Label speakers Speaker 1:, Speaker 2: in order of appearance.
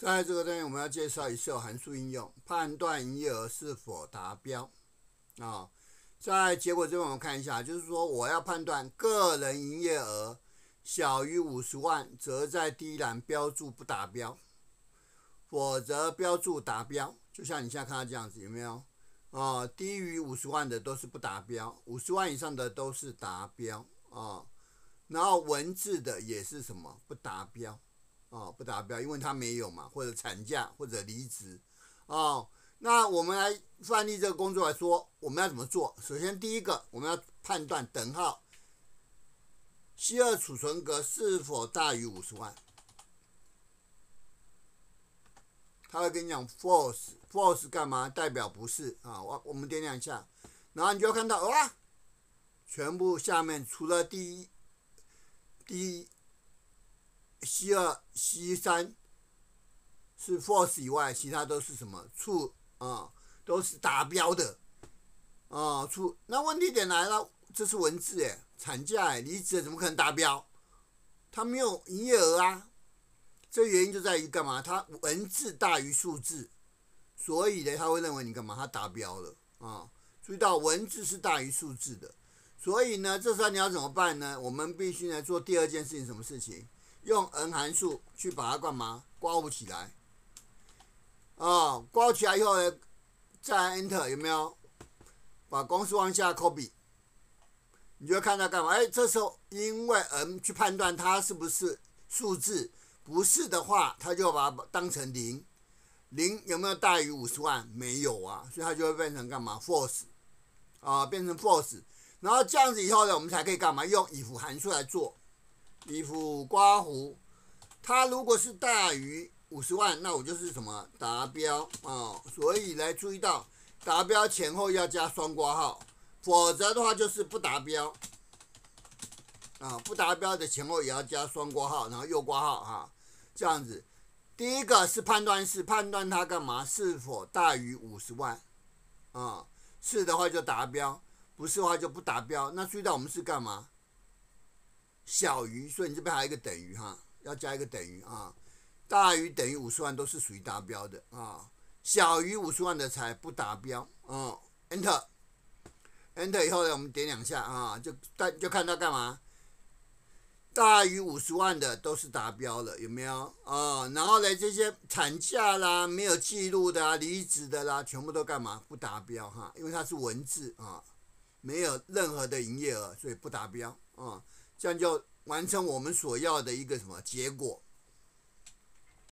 Speaker 1: 在这个单元，我们要介绍一次函数应用，判断营业额是否达标啊。在结果这边，我们看一下，就是说我要判断个人营业额小于五十万，则在第一栏标注不达标，否则标注达标。就像你现在看到这样子，有没有？啊，低于五十万的都是不达标，五十万以上的都是达标啊。然后文字的也是什么不达标。哦，不达标，因为他没有嘛，或者产假，或者离职，哦，那我们来范例这个工作来说，我们要怎么做？首先，第一个，我们要判断等号，C 二储存格是否大于五十万，他会跟你讲 false，false 干嘛？代表不是啊，我我们点两下，然后你就要看到，哇，全部下面除了第一，第一。C 二、C 三是 force 以外，其他都是什么 true 啊？都是达标的啊，true。那问题点来了，这是文字诶，产假诶，离职怎么可能达标？他没有营业额啊。这原因就在于干嘛？他文字大于数字，所以呢，他会认为你干嘛？他达标了啊。注意到文字是大于数字的，所以呢，这时候你要怎么办呢？我们必须来做第二件事情，什么事情？用 n 函数去把它干嘛？刮弧起来，啊，刮起来以后呢，再 enter 有没有？把公式往下 copy，你就看到干嘛？哎，这时候因为 n 去判断它是不是数字，不是的话，它就把它当成零，零有没有大于五十万？没有啊，所以它就会变成干嘛？false，啊，变成 false，然后这样子以后呢，我们才可以干嘛？用 if 函数来做。衣服刮胡，它如果是大于五十万，那我就是什么达标啊？所以来注意到达标前后要加双括号，否则的话就是不达标啊！不达标的前后也要加双括号，然后右括号哈，这样子。第一个是判断是判断它干嘛？是否大于五十万啊？是的话就达标，不是的话就不达标。那注意到我们是干嘛？小于，所以你这边还有一个等于哈，要加一个等于啊。大于等于五十万都是属于达标的啊，小于五十万的才不达标啊。Enter，Enter 以后呢，我们点两下啊，就大就看到干嘛？大于五十万的都是达标了，有没有啊？然后呢，这些产假啦、没有记录的啊、离职的啦，全部都干嘛？不达标哈，因为它是文字啊，没有任何的营业额，所以不达标啊。这样就完成我们所要的一个什么结果？